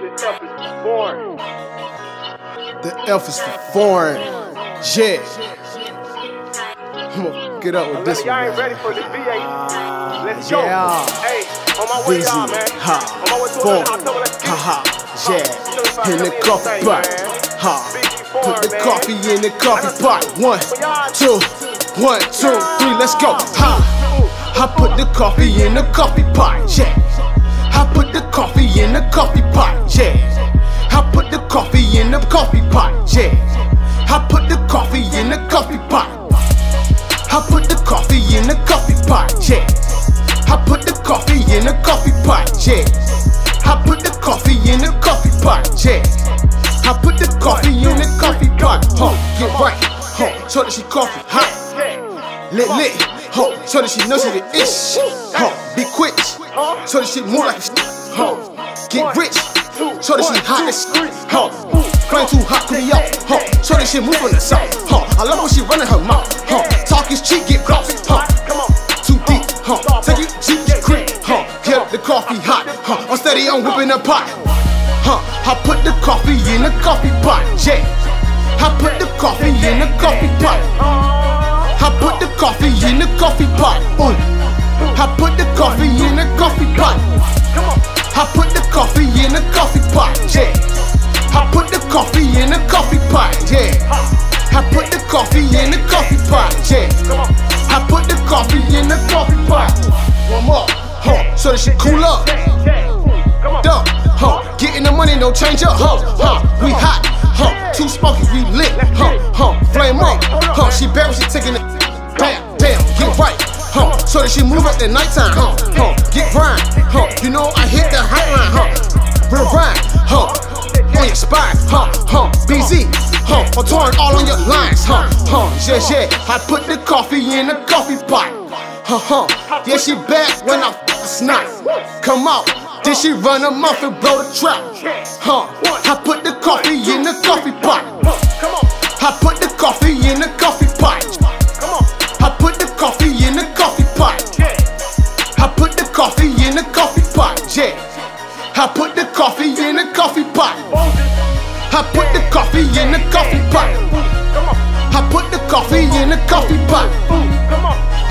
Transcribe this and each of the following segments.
The F is for foreign. Yeah. I'm gonna get up with this one. Y'all ain't ready for this V8. Ah, let's go. Yeah. Hey, on my way, y'all, man. Ha. On my way to Four. October, let's get Ha ha. Yeah. In the coffee pot. Ha. Put the coffee in the coffee pot. One, two, one, two, three. Let's go. Ha. I put the coffee in the coffee pot. Yeah. I put the coffee in coffee in the coffee pot. I put the coffee in the coffee pot, yeah. I put the coffee in the coffee pot, yeah. I put the coffee in the coffee pot, yeah. I put the coffee in the coffee pot, huh? Get right, huh? So that she coffee hot, lit lit, huh? So that she knows the ish, huh? Be quick, so that she move like a huh? Get rich, so that she hot as huh? Flame too hot, could be out, huh? So that she move on the south, huh? I love when she running her mouth, huh? Talk is cheap, get glossy, huh? Too deep, huh? Take it cheap, get creep, huh? Get the coffee hot, huh? I'm steady on whipping the pot, huh? I put the coffee in the coffee pot, yeah. I put the coffee in the coffee pot. I put the coffee in the coffee pot. Ooh. I put the coffee in the coffee pot. I put the coffee in the coffee pot, money, no change up, huh? Huh? We hot, huh? Too smoky, we lit, huh? Huh? Flame up, huh? She barely she taking it, Bam, damn, get right. Huh, so that she move at the nighttime, huh, huh, get grind, huh, you know I hit the hotline, huh, real grind, huh, on your spine, huh, huh, Bezzy, huh, I'm touring all on your lines, huh, huh, yeah, yeah, I put the coffee in the coffee pot, huh, huh, yeah, she back when I snot, come out, then she run her mouth and blow the trap, huh, I put the coffee in the coffee pot, I put the coffee in the coffee pot, I put the coffee in the coffee pot. I put the coffee in the coffee pot, yeah. I put the coffee in the coffee pot. I put the coffee in the coffee pot. I put the coffee in the coffee pot.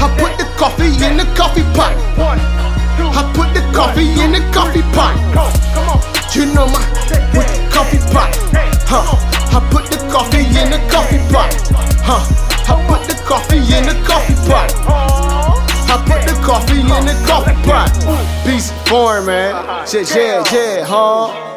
I put the coffee in the coffee pot. I put the coffee in the coffee pot. You know my with the coffee pot. Huh. I put the coffee in the coffee pot. Huh. I put the coffee in the coffee pot. I put the coffee in the coffee pot. Bezzy Foreign, man. Yeah, yeah, yeah, huh?